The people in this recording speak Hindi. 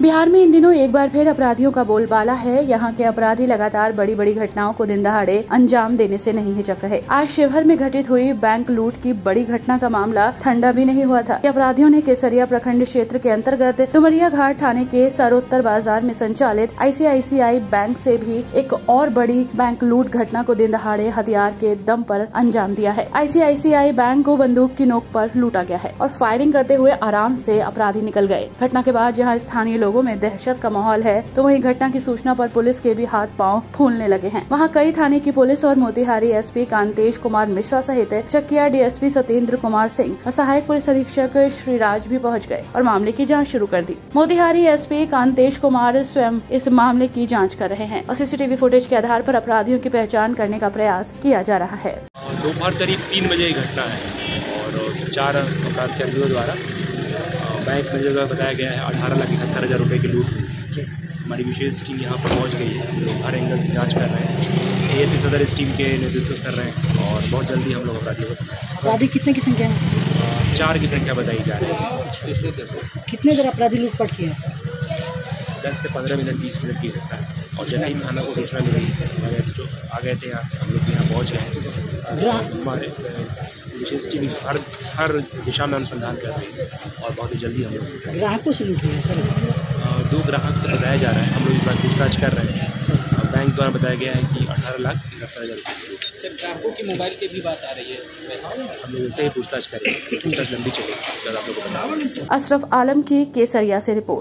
बिहार में इन दिनों एक बार फिर अपराधियों का बोलबाला है। यहाँ के अपराधी लगातार बड़ी बड़ी घटनाओं को दिन दहाड़े अंजाम देने से नहीं हिचक रहे। आज शिवहर में घटित हुई बैंक लूट की बड़ी घटना का मामला ठंडा भी नहीं हुआ था। अपराधियों ने केसरिया प्रखंड क्षेत्र के अंतर्गत डुमरिया घाट थाने के सरोत्तर बाज़ार में संचालित आईसीआईसीआई बैंक से भी एक और बड़ी बैंक लूट घटना को दिन दहाड़े हथियार के दम पर अंजाम दिया है। आईसीआईसीआई बैंक को बंदूक की नोक पर लूटा गया है और फायरिंग करते हुए आराम से अपराधी निकल गए। घटना के बाद जहाँ स्थानीय लोगों में दहशत का माहौल है तो वही घटना की सूचना पर पुलिस के भी हाथ पाँव फूलने लगे हैं। वहाँ कई थाने की पुलिस और मोतिहारी एसपी कांतेश कुमार मिश्रा सहित चकिया डीएसपी सत्येंद्र कुमार सिंह और सहायक पुलिस अधीक्षक श्रीराज भी पहुँच गए और मामले की जाँच शुरू कर दी। मोतिहारी एसपी कांतेश कुमार स्वयं इस मामले की जाँच कर रहे हैं और सीसीटीवी फुटेज के आधार पर अपराधियों की पहचान करने का प्रयास किया जा रहा है। दोपहर करीब तीन बजे की घटना है और चार अपराध कर्मियों द्वारा बैंक में जगह बताया गया है अठारह लाख इकहत्तर हज़ार रुपये की लूट हमारी विशेष टीम यहाँ पर पहुँच गई है। हम लोग हर एंगल से जाँच कर रहे हैं। ए एस सदर इस टीम के नेतृत्व कर रहे हैं और बहुत जल्दी हम लोग अपराधियों को अपराधी कितने की संख्या है? चार की संख्या बताई जा रही है। कितने देर अपराधी लूटपाट किए हैं दस से पंद्रह मिनट बीस मिनट की घटना है। और जैसे ही थाना को सूचना मिली जो आ गए थे यहाँ हम लोग यहाँ पहुँच गए। हमारे विशेष टीम हर हर दिशा में अनुसंधान कर रही है और बहुत ही जल्दी हम लोग ग्राहकों से लूट रहे हैं सर। दो ग्राहक से बताया जा रहा है। हम लोग इस बार पूछताछ कर रहे हैं। बैंक द्वारा बताया गया है कि अठारह लाख इकहत्तर हज़ार सर ग्राहकों की मोबाइल की भी बात आ रही है। हम लोग उनसे ही पूछताछ करेंगे पूछताछ लंबी चलेगी। आप लोग को अशरफ आलम की केसरिया से रिपोर्ट।